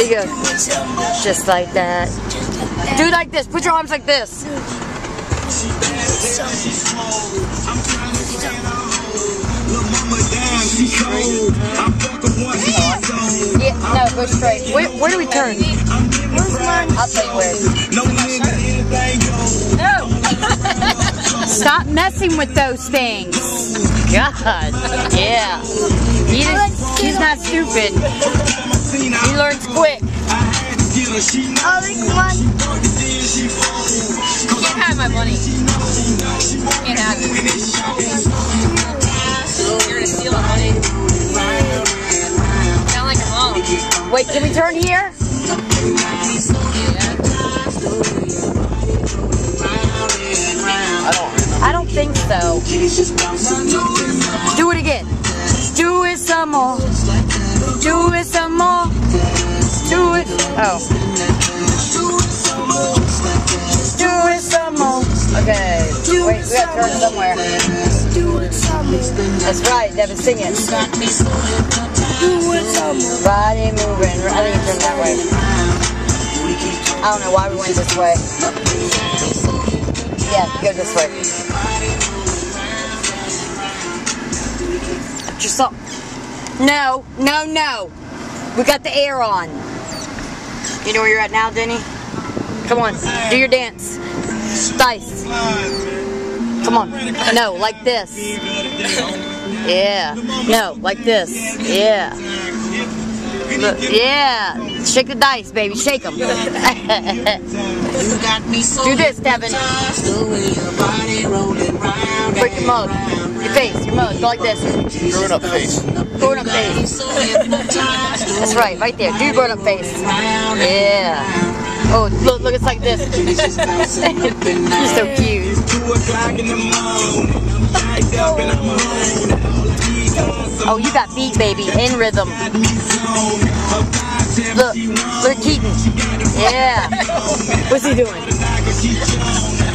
There you. Just like that. Do like this. Put your arms like this. Yeah, no, go straight. Where, where do we turn? I'll tell you where. Stop messing with those things. God, yeah. He he's not stupid. He learns quick. Oh, come on. You can't have my money. You can't have it. You're gonna steal my money. Sound like mom. Wait, can we turn here? I don't think so. Oh. Do it some more. Okay. Wait, we gotta turn somewhere. That's right, Devynn, sing it. Body moving. I think you turn that way. I don't know why we went this way. Yeah, go this way. Just up. No, no, no. We got the air on. You know where you're at now, Denny? Come on, do your dance. Dice. Come on. No, like this. Yeah. No, like this. Yeah. Look, yeah. Shake the dice, baby. Shake them. Do this, Devynn. Break your mug. Your face, your mug. Go like this. Grown up face. Grown up face. That's right, right there. Do your grown up face. Yeah. Oh, look, look, it's like this. You're so cute. Oh, you got beat, baby, in rhythm. Look, look at Keaton. Yeah. What's he doing?